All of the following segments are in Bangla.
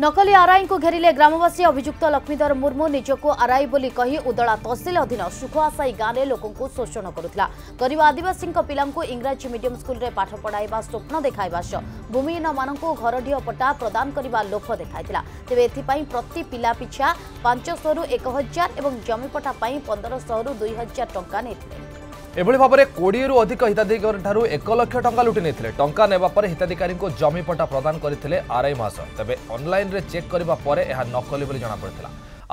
नकली को घेरिले ग्रामवासी अभियुक्त लक्ष्मीधर मुर्मु निजको उदला तहसिल अधीन सुख आशाई लोकको लोक शोषण गरुला गरेब आदिवासी पिला इङ्जी मिडम स्कुल पाठ पढाइवा स्वप्न देखा भूमिहीन मु घर पट्टा प्रदान लोभ देखाइला तेव एपि प्रति पिला पिपिछा पाँच एक हजार ए जमिपटा पनि पन्ध्रशु दुई हजार टाइम এভাবে ভাবে কোড়ি অধিক হিতাধিকারী এক লক্ষ টঙ্কা লুটি নিয়ে টঙ্কা নেওয়া পরে হিতাধিকারী জমিপটা প্রদান করে আরআই মাস তবে অনলাইনে চেক করা পরে নকলি বলে জনাপড়ি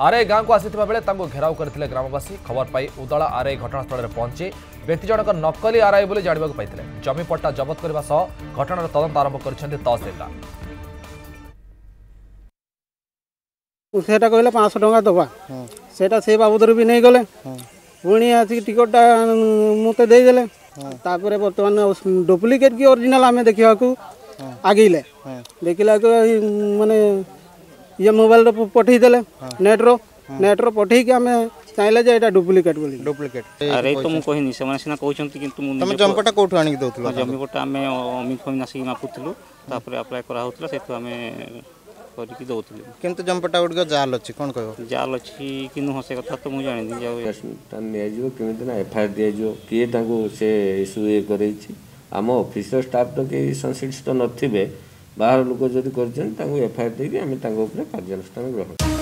আরআই গাঁকু আসিবা বেড়ে তা ঘেরাও করে গ্রামবাসী খবর পাই উদলা আরআই ঘটনাস্থলের পঞ্চি ব্যক্তি জনক নকলি আরআই বলে জাঁয়া পাই জমিপট্টা জবত করা ঘটনার তদন্ত আরম্ভ করেছেন তহসিলদার সেটা কহিলে পাঁচশো টাকা দেবা সেটা সে বাবদরে বি নিয়ে গেলে पुणी आसिक टिकटा मत देदेले बर्तमान डुप्लिकेट कि ओरिजिनाल आम देखा आगे देख ला मानने ये मोबाइल रो पठले नेट रो नेट रो पठक आम चाहिए डुप्लिकेट बोली डुप्लिकेट अरे तो मुझे कहनी सीना कहते कि जमीपटा कौन आनी दे जमीपटा आम अमीन फमीन आसिक मापुलू तप्लाई कराला से କରିକି ଦେଉଥିଲି କେମିତି ଜମ୍ପଟା ଗୁଡ଼ିକ ଜାଲ୍ ଅଛି କ'ଣ କହିବ ଜାଲ୍ ଅଛି କି ନୁହଁ ସେ କଥା ତ ମୁଁ ଜାଣିନି ନିଆଯିବ କେମିତି ନା ଏଫଆଇଆର୍ ଦିଆଯିବ କିଏ ତାଙ୍କୁ ସେ ଇସ୍ୟୁ ଇଏ କରାଇଛି ଆମ ଅଫିସର ଷ୍ଟାଫ୍ ତ କେହି ସଂଶ୍ଳିଷ୍ଟ ନଥିବେ ବାହାର ଲୋକ ଯଦି କରିଛନ୍ତି ତାଙ୍କୁ ଏଫଆଇଆର୍ ଦେଇକି ଆମେ ତାଙ୍କ ଉପରେ କାର୍ଯ୍ୟାନୁଷ୍ଠାନ ଗ୍ରହଣ